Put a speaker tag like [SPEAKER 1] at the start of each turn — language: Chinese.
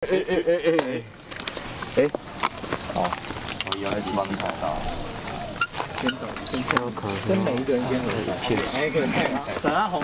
[SPEAKER 1] 哎哎哎哎哎！哎，
[SPEAKER 2] 哦，我以后一帮你拍照。
[SPEAKER 1] 先走，先跟每一个人先走影，谢谢。可以，等他红，